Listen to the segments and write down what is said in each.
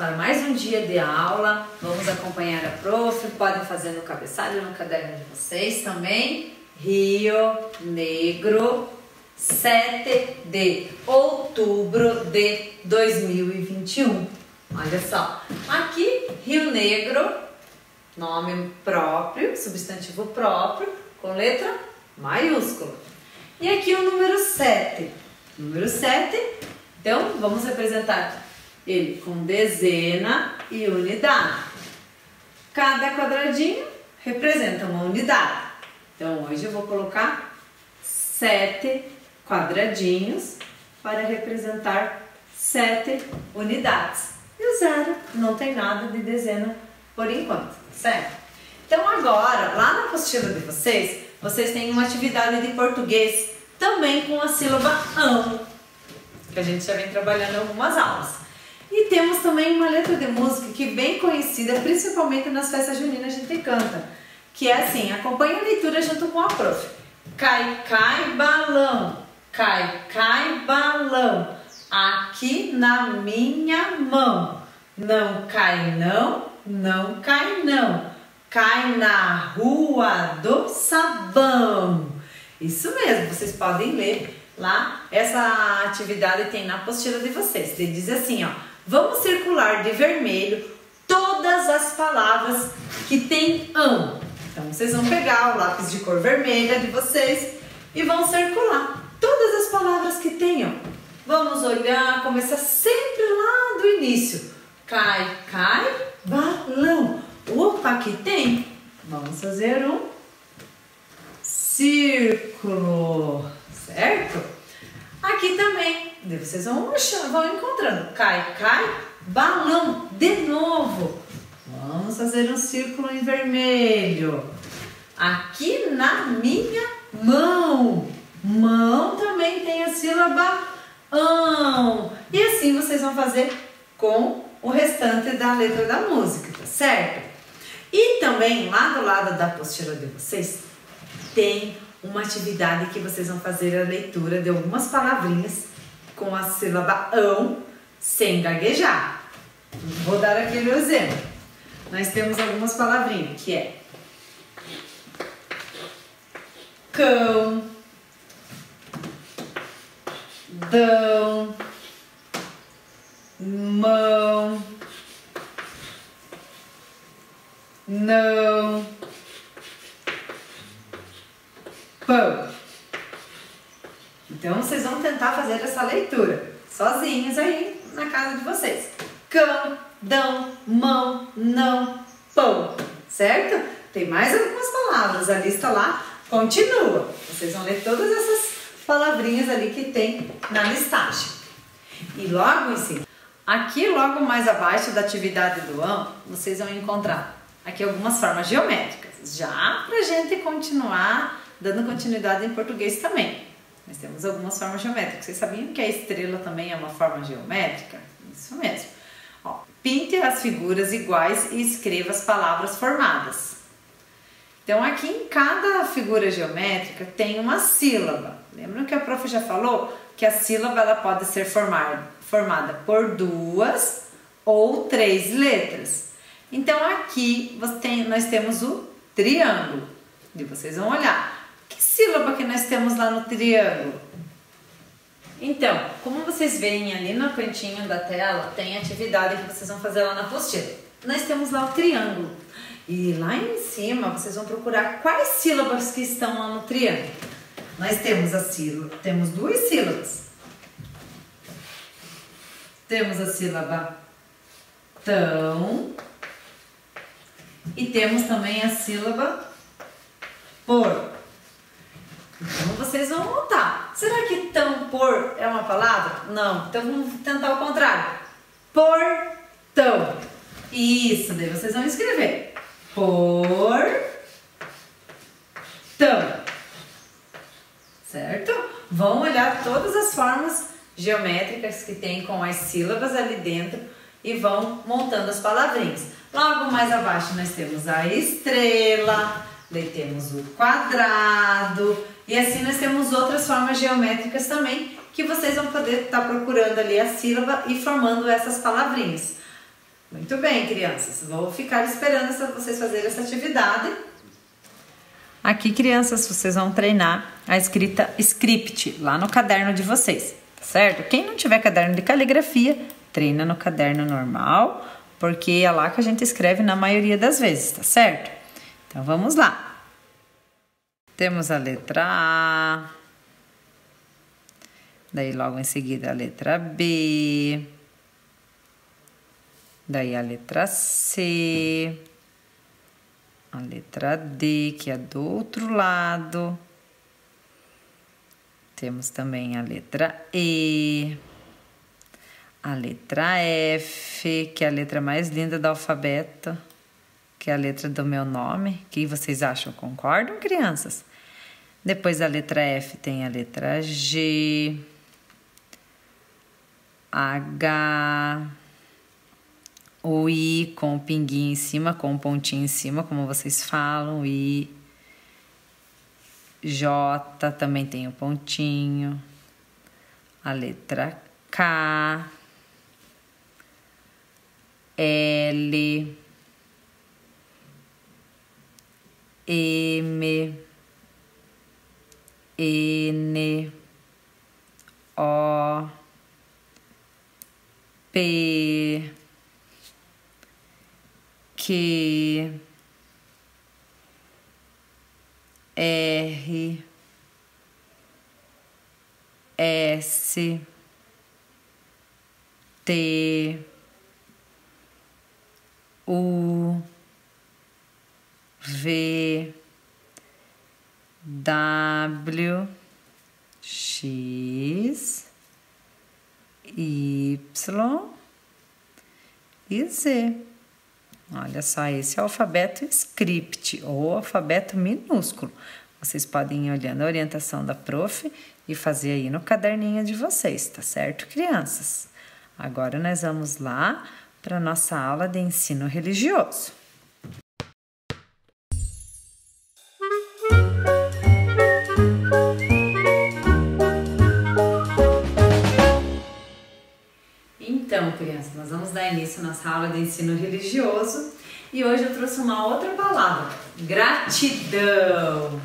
para mais um dia de aula. Vamos acompanhar a prof. Podem fazer no cabeçalho, no caderno de vocês também. Rio Negro, 7 de outubro de 2021. Olha só, aqui Rio Negro, nome próprio, substantivo próprio, com letra maiúscula. E aqui o número 7. Número 7, então vamos representar ele com dezena e unidade. Cada quadradinho representa uma unidade. Então hoje eu vou colocar sete quadradinhos para representar sete unidades. E o zero não tem nada de dezena por enquanto, certo? Então agora, lá na apostila de vocês, vocês têm uma atividade de português também com a sílaba ão, que a gente já vem trabalhando em algumas aulas. E temos também uma letra de música que é bem conhecida, principalmente nas festas juninas a gente canta, que é assim, acompanha a leitura junto com a prof. Cai, cai, balão, cai, cai, balão, aqui na minha mão. Não cai não, não cai não, cai na rua do sabão. Isso mesmo, vocês podem ler lá, essa atividade tem na apostila de vocês. Ele diz assim, ó, Vamos circular de vermelho todas as palavras que tem ão. Então vocês vão pegar o lápis de cor vermelha de vocês e vão circular todas as palavras que tenham. Vamos olhar, começar sempre lá do início. Cai, cai, balão. Opa, aqui tem. Vamos fazer um círculo, certo? Aqui também vocês vão, vão encontrando. Cai, cai, balão. De novo. Vamos fazer um círculo em vermelho. Aqui na minha mão. Mão também tem a sílaba ão. E assim vocês vão fazer com o restante da letra da música, tá certo? E também lá do lado da apostila de vocês tem uma atividade que vocês vão fazer a leitura de algumas palavrinhas com a sílaba ão sem gaguejar. Vou dar aqui o exemplo. Nós temos algumas palavrinhas que é cão, dão, mão, não, pão. Então vocês vão tentar fazer essa leitura sozinhos aí na casa de vocês. Cão, dão, mão, não, pão, certo? Tem mais algumas palavras, a lista lá continua. Vocês vão ler todas essas palavrinhas ali que tem na listagem. E logo em cima, aqui logo mais abaixo da atividade do ano, vocês vão encontrar aqui algumas formas geométricas, já pra gente continuar dando continuidade em português também. Nós temos algumas formas geométricas. Vocês sabiam que a estrela também é uma forma geométrica? Isso mesmo. Ó, pinte as figuras iguais e escreva as palavras formadas. Então, aqui em cada figura geométrica tem uma sílaba. Lembram que a prof já falou que a sílaba ela pode ser formada, formada por duas ou três letras. Então, aqui tem, nós temos o triângulo. E vocês vão olhar sílaba que nós temos lá no triângulo? Então, como vocês veem ali no cantinho da tela, tem atividade que vocês vão fazer lá na apostila. Nós temos lá o triângulo. E lá em cima vocês vão procurar quais sílabas que estão lá no triângulo. Nós temos a sílaba, temos duas sílabas. Temos a sílaba tão e temos também a sílaba por. Então vocês vão montar. Será que tampor é uma palavra? Não. Então vamos tentar o contrário. Portão. Isso, daí vocês vão escrever. Portão. Certo? Vão olhar todas as formas geométricas que tem com as sílabas ali dentro e vão montando as palavrinhas. Logo mais abaixo nós temos a estrela, daí temos o quadrado e assim nós temos outras formas geométricas também que vocês vão poder estar tá procurando ali a sílaba e formando essas palavrinhas. Muito bem, crianças. Vou ficar esperando vocês fazerem essa atividade. Aqui, crianças, vocês vão treinar a escrita script lá no caderno de vocês, tá certo? Quem não tiver caderno de caligrafia, treina no caderno normal, porque é lá que a gente escreve na maioria das vezes, tá certo? Então vamos lá. Temos a letra A, daí logo em seguida a letra B, daí a letra C, a letra D, que é do outro lado. Temos também a letra E, a letra F, que é a letra mais linda do alfabeto, que é a letra do meu nome. O que vocês acham? Concordam, crianças? Depois da letra F tem a letra G, H, o I com o pinguinho em cima, com o pontinho em cima, como vocês falam, I. J também tem o pontinho. A letra K. L. M. N. O. P. Q, R, S, T, U, V, W, X, Y e Z. Olha só, esse é o alfabeto script ou alfabeto minúsculo. Vocês podem ir olhando a orientação da prof e fazer aí no caderninho de vocês, tá certo, crianças? Agora nós vamos lá para nossa aula de ensino religioso. Nós vamos dar início à nossa aula de ensino religioso e hoje eu trouxe uma outra palavra: gratidão.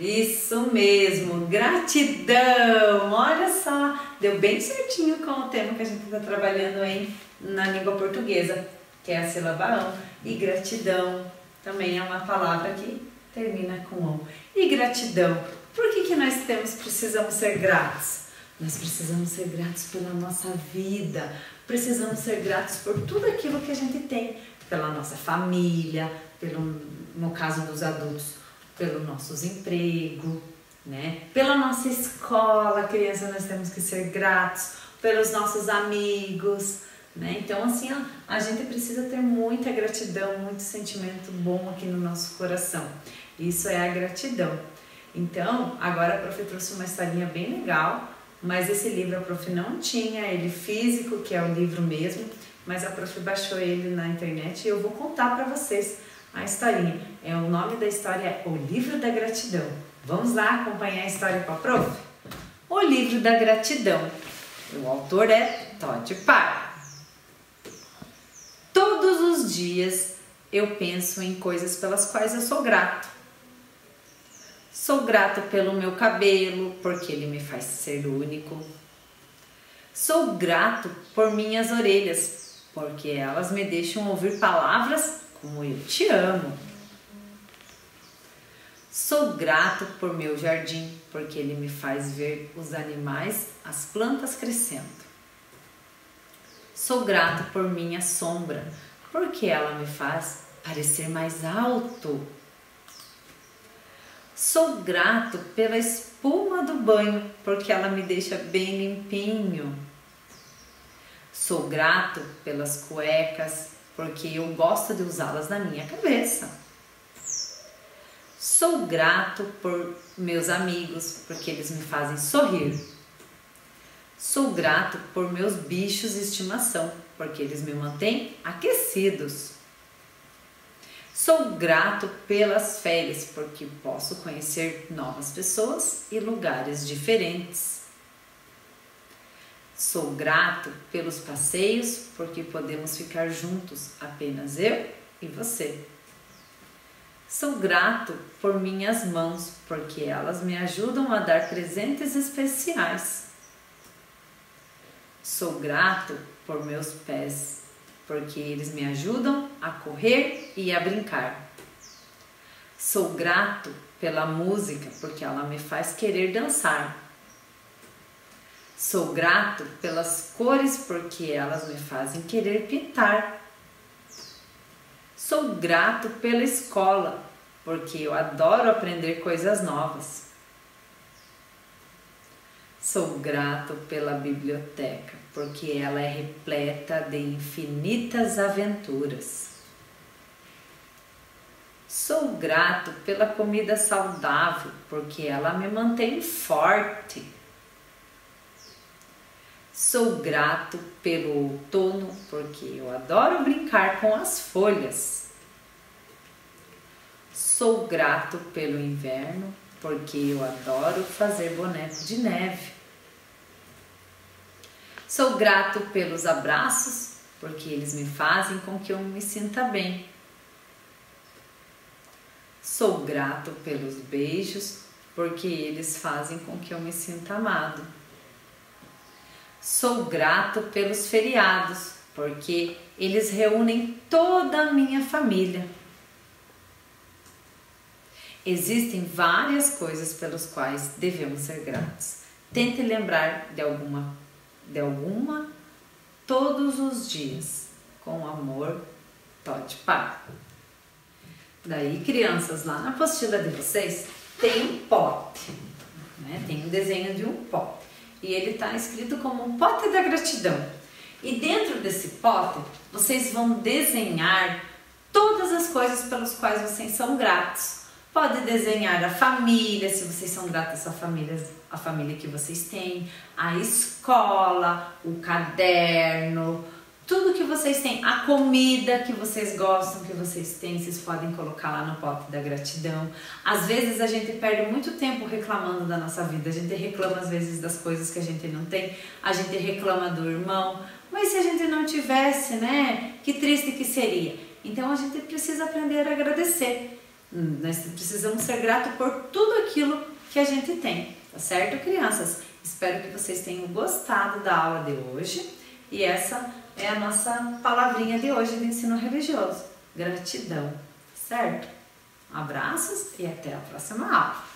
Isso mesmo, gratidão. Olha só, deu bem certinho com o tema que a gente está trabalhando aí na língua portuguesa, que é a sílaba E gratidão também é uma palavra que termina com on. E gratidão, por que, que nós temos, precisamos ser gratos? Nós precisamos ser gratos pela nossa vida, precisamos ser gratos por tudo aquilo que a gente tem, pela nossa família, pelo, no caso dos adultos, pelo nosso emprego, né? Pela nossa escola, criança, nós temos que ser gratos, pelos nossos amigos, né? Então, assim, ó, a gente precisa ter muita gratidão, muito sentimento bom aqui no nosso coração. Isso é a gratidão. Então, agora a prof trouxe uma historinha bem legal mas esse livro a prof não tinha, ele físico, que é o livro mesmo, mas a prof baixou ele na internet e eu vou contar para vocês a historinha. É o nome da história é O Livro da Gratidão. Vamos lá acompanhar a história com a prof? O Livro da Gratidão. O autor é Todd Parr. Todos os dias eu penso em coisas pelas quais eu sou grato Sou grata pelo meu cabelo, porque ele me faz ser único. Sou grato por minhas orelhas, porque elas me deixam ouvir palavras como eu te amo. Sou grato por meu jardim, porque ele me faz ver os animais, as plantas crescendo. Sou grato por minha sombra, porque ela me faz parecer mais alto Sou grato pela espuma do banho, porque ela me deixa bem limpinho. Sou grato pelas cuecas, porque eu gosto de usá-las na minha cabeça. Sou grato por meus amigos, porque eles me fazem sorrir. Sou grato por meus bichos de estimação, porque eles me mantêm aquecidos. Sou grato pelas férias, porque posso conhecer novas pessoas e lugares diferentes. Sou grato pelos passeios, porque podemos ficar juntos, apenas eu e você. Sou grato por minhas mãos, porque elas me ajudam a dar presentes especiais. Sou grato por meus pés, porque eles me ajudam a correr e a brincar. Sou grato pela música, porque ela me faz querer dançar. Sou grato pelas cores, porque elas me fazem querer pintar. Sou grato pela escola, porque eu adoro aprender coisas novas. Sou grato pela biblioteca, porque ela é repleta de infinitas aventuras. Sou grato pela comida saudável, porque ela me mantém forte. Sou grato pelo outono, porque eu adoro brincar com as folhas. Sou grato pelo inverno, porque eu adoro fazer boneco de neve. Sou grato pelos abraços, porque eles me fazem com que eu me sinta bem. Sou grato pelos beijos, porque eles fazem com que eu me sinta amado. Sou grato pelos feriados, porque eles reúnem toda a minha família. Existem várias coisas pelas quais devemos ser gratos. Tente lembrar de alguma, de alguma todos os dias. Com amor, Todd Pá. Daí, crianças, lá na apostila de vocês tem um pote, né? Tem um desenho de um pote e ele está escrito como um pote da gratidão. E dentro desse pote, vocês vão desenhar todas as coisas pelas quais vocês são gratos. Pode desenhar a família, se vocês são gratos à família, a família que vocês têm, a escola, o caderno, tudo que vocês têm, a comida que vocês gostam, que vocês têm, vocês podem colocar lá no pote da gratidão. Às vezes a gente perde muito tempo reclamando da nossa vida, a gente reclama às vezes das coisas que a gente não tem, a gente reclama do irmão, mas se a gente não tivesse, né? Que triste que seria. Então a gente precisa aprender a agradecer. Nós precisamos ser gratos por tudo aquilo que a gente tem, tá certo, crianças? Espero que vocês tenham gostado da aula de hoje e essa é a nossa palavrinha de hoje de ensino religioso. Gratidão, certo? Abraços e até a próxima aula.